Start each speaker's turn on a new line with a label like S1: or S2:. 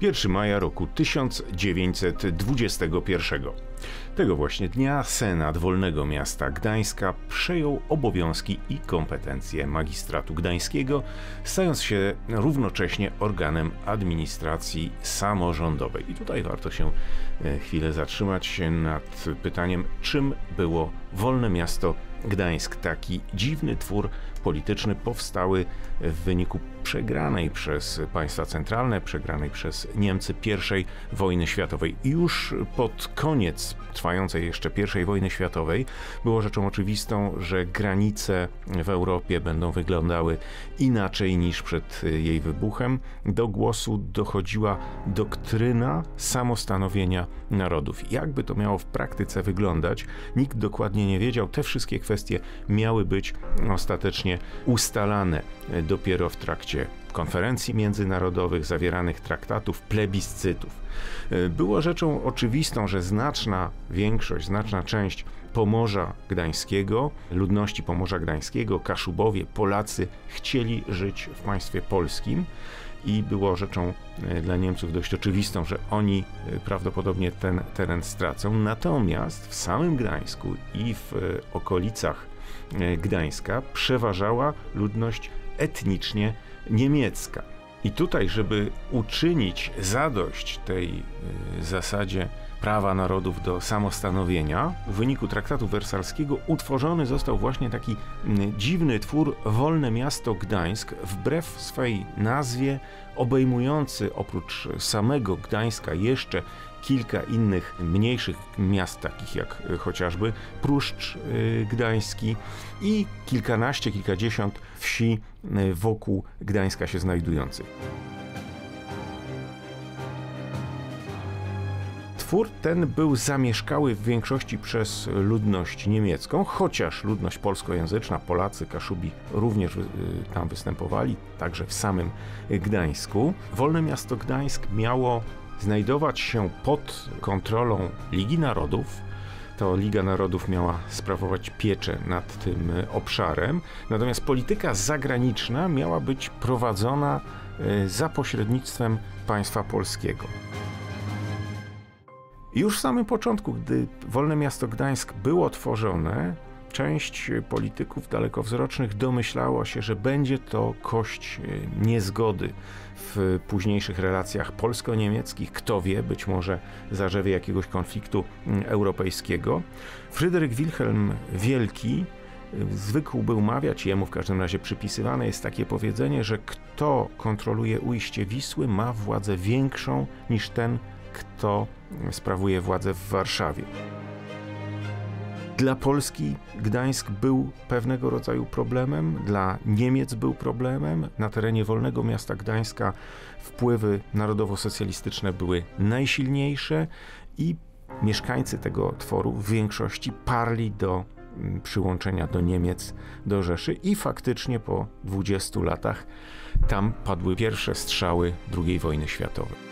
S1: 1 maja roku 1921. Tego właśnie dnia Senat Wolnego Miasta Gdańska przejął obowiązki i kompetencje magistratu gdańskiego, stając się równocześnie organem administracji samorządowej. I tutaj warto się e, chwilę zatrzymać nad pytaniem, czym było Wolne Miasto Gdańsk. Taki dziwny twór polityczny powstały w wyniku przegranej przez państwa centralne, przegranej przez Niemcy I wojny światowej. Już pod koniec trwającej jeszcze I wojny światowej było rzeczą oczywistą, że granice w Europie będą wyglądały inaczej niż przed jej wybuchem. Do głosu dochodziła doktryna samostanowienia narodów. Jakby to miało w praktyce wyglądać, nikt dokładnie nie wiedział. Te wszystkie kwestie miały być ostatecznie ustalane dopiero w trakcie konferencji międzynarodowych, zawieranych traktatów, plebiscytów. Było rzeczą oczywistą, że znaczna większość, znaczna część Pomorza Gdańskiego, ludności Pomorza Gdańskiego, Kaszubowie, Polacy chcieli żyć w państwie polskim i było rzeczą e, dla Niemców dość oczywistą, że oni e, prawdopodobnie ten teren stracą. Natomiast w samym Gdańsku i w e, okolicach Gdańska przeważała ludność etnicznie niemiecka. I tutaj, żeby uczynić zadość tej zasadzie prawa narodów do samostanowienia, w wyniku traktatu wersalskiego utworzony został właśnie taki dziwny twór Wolne Miasto Gdańsk, wbrew swej nazwie, obejmujący oprócz samego Gdańska jeszcze kilka innych mniejszych miast, takich jak chociażby Pruszcz y, Gdański i kilkanaście, kilkadziesiąt wsi y, wokół Gdańska się znajdujących. Twór ten był zamieszkały w większości przez ludność niemiecką, chociaż ludność polskojęzyczna, Polacy, Kaszubi również tam występowali, także w samym Gdańsku. Wolne miasto Gdańsk miało znajdować się pod kontrolą Ligi Narodów, to Liga Narodów miała sprawować pieczę nad tym obszarem, natomiast polityka zagraniczna miała być prowadzona y, za pośrednictwem państwa polskiego. Już w samym początku, gdy Wolne Miasto Gdańsk było tworzone, część polityków dalekowzrocznych domyślała się, że będzie to kość e, niezgody w późniejszych relacjach polsko-niemieckich. Kto wie, być może zarzewie jakiegoś konfliktu europejskiego. Fryderyk Wilhelm Wielki e, zwykł był mawiać, jemu w każdym razie przypisywane jest takie powiedzenie, że kto kontroluje ujście Wisły, ma władzę większą niż ten, kto sprawuje władzę w Warszawie. Dla Polski Gdańsk był pewnego rodzaju problemem, dla Niemiec był problemem. Na terenie wolnego miasta Gdańska wpływy narodowo-socjalistyczne były najsilniejsze i mieszkańcy tego tworu w większości parli do mm, przyłączenia do Niemiec, do Rzeszy i faktycznie po 20 latach tam padły pierwsze strzały II wojny światowej.